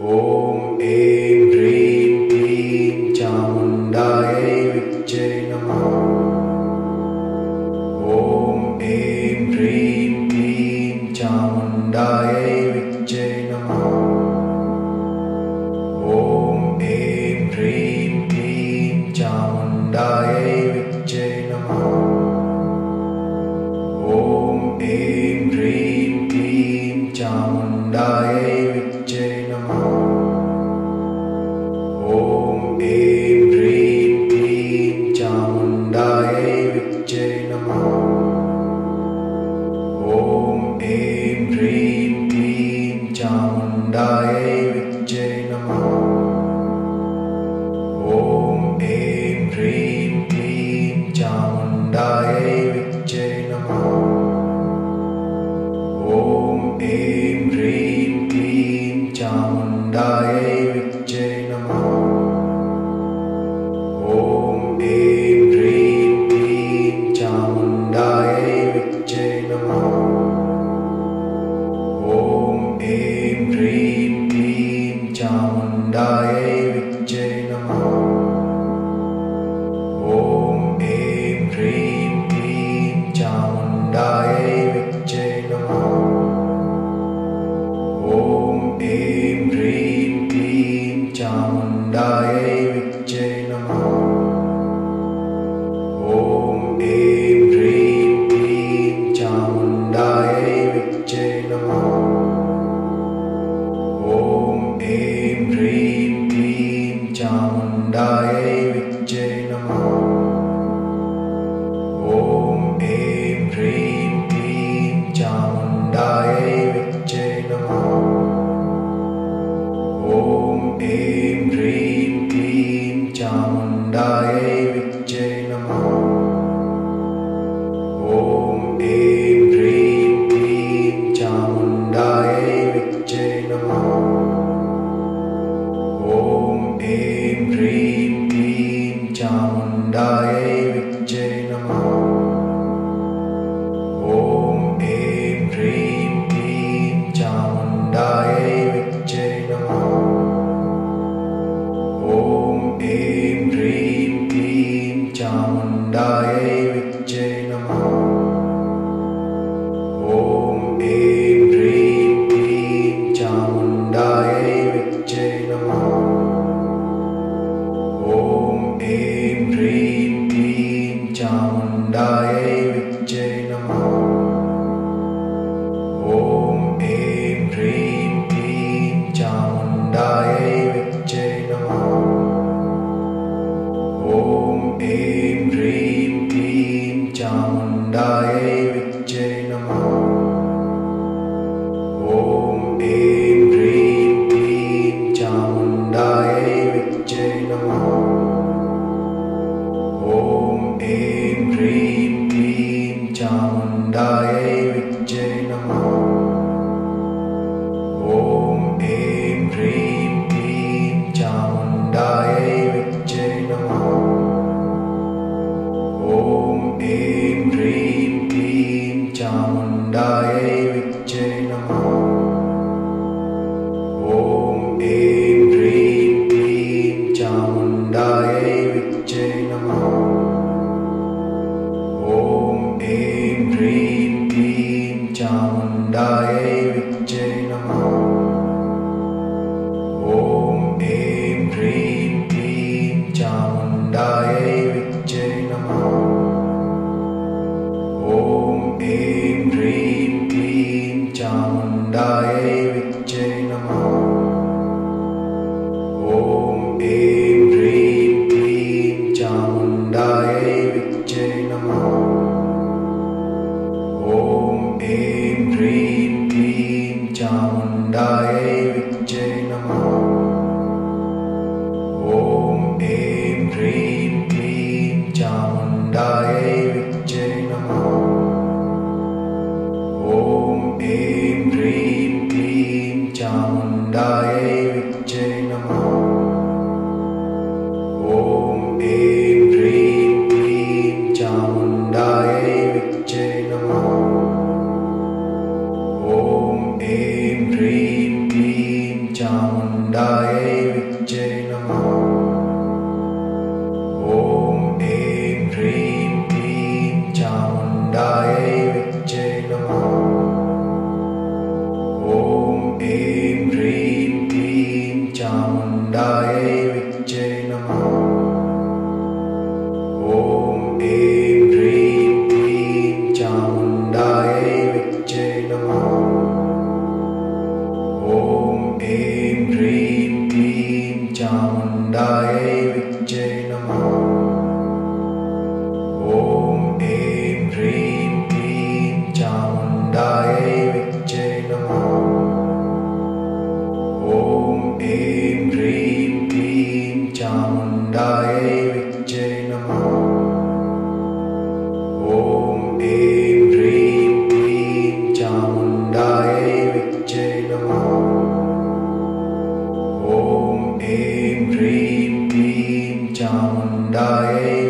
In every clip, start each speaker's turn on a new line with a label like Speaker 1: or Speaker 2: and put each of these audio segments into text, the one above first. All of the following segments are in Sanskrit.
Speaker 1: ॐ ऐं ह्रीं क्लीं चामुण्डायै विच्चे नमः। ॐ ऐं ह्रीं क्लीं चामुण्डायै विच्चे नमः। ॐ ऐं ह्रीं क्लीं चामुण्डायै विच्चे नमः। ॐ ऐं ह्रीं क्लीं चामुण्डायै ऐं ह्रीं क्लीं चामुण्डायै विच्चे नमः। ॐ ऐं ह्रीं क्लीं चामुण्डायै विच्चे नमः। ॐ ऐं ह्रीं क्लीं चामुण्डायै विच्चे नमः। ॐ ऐं ह्रीं क्लीं चामुण्डाय ഉണ്ടായ अण्डायै विच्चे नमः ॐ ऐं ह्रीं क्लीं चामुण्डायै विच्चे नमः ॐ ऐं ह्रीं क्लीं चामुण्डायै विच्चे नमः ॐ ऐं ह्रीं क्लीं चामुण्डायै विच्चे नमः ॐ ऐं गङ्गायै विच्चे नमः। ॐ ऐं ह्रीं क्लीं चामुण्डायै विच्चे नमः। ॐ ऐं ह्रीं क्लीं चामुण्डायै विच्चे नमः। ॐ ऐं ह्रीं क्लीं चामुण्डाय ॐ ऐं ह्रीं क्लीं चामुण्डायै विच्चे नमः। ॐ ऐं ह्रीं क्लीं चामुण्डायै विच्चे नमः। ॐ ऐं ह्रीं क्लीं चामुण्डायै विच्चे नमः। ॐ ऐं ह्रीं क्लीं चामुण्डायै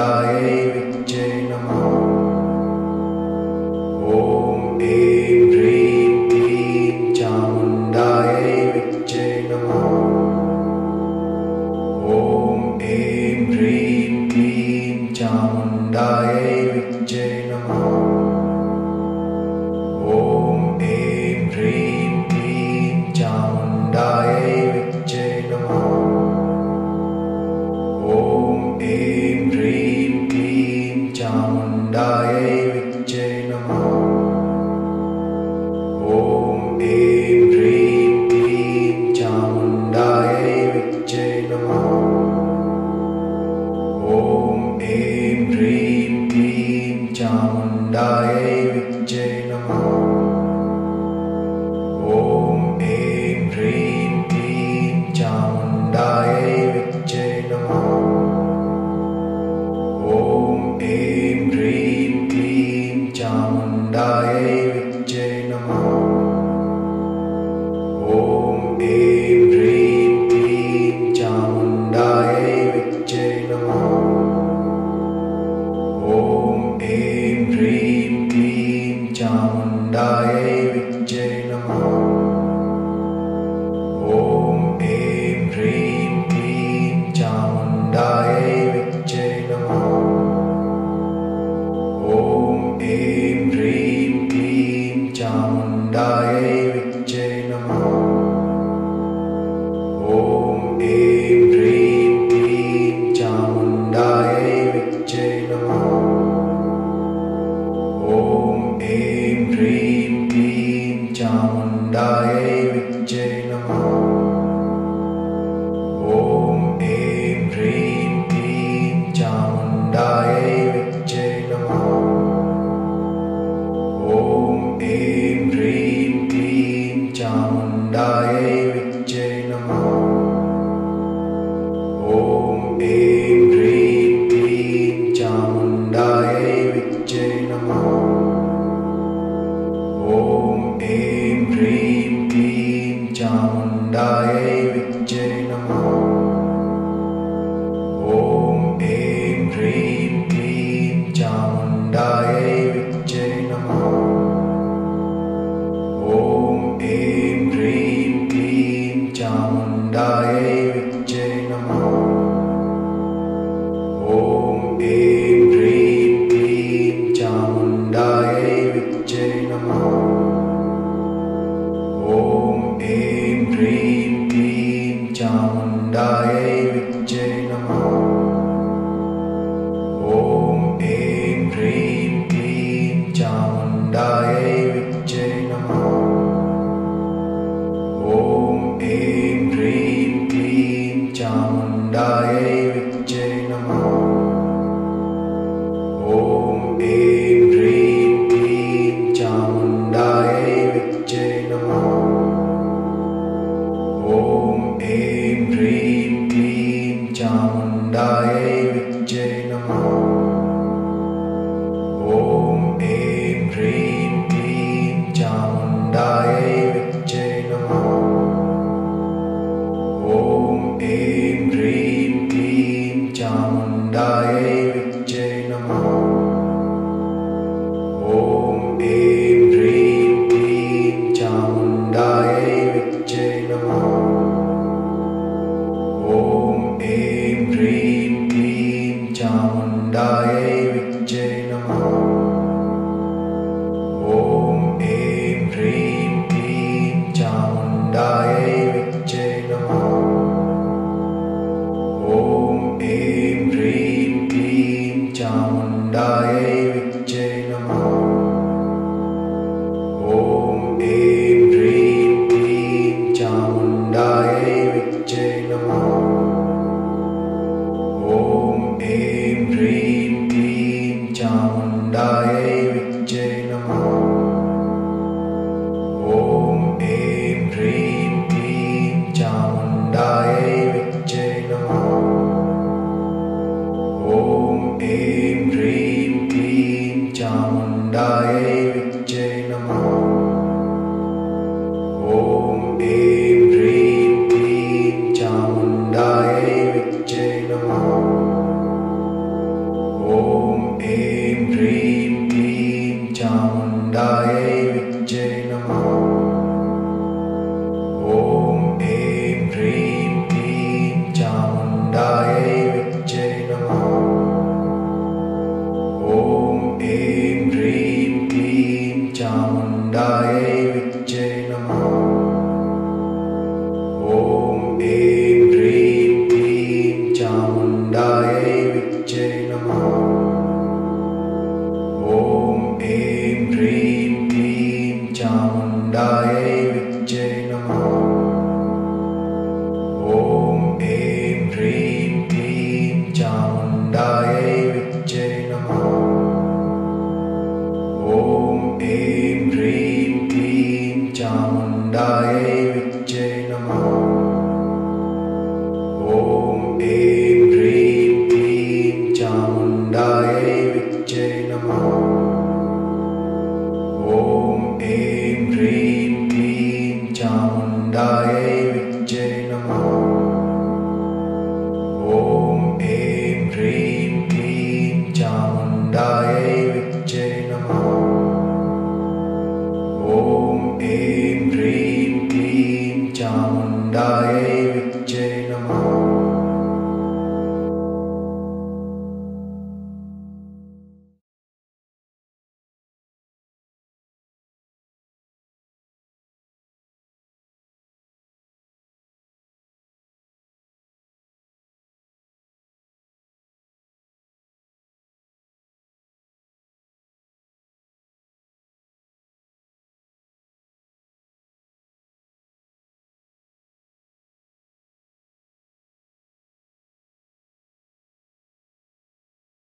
Speaker 1: Vidhyayai ॐ ऐं ह्रीं क्लीं चामुण्डायै विच्चे नमः ॐ ऐं ह्रीं क्लीं चामुण्डायै विच्चे नमः ॐ ऐं ह्रीं क्लीं चामुण्डायै विच्चे नमः ॐ ऐं ഉണ്ടായ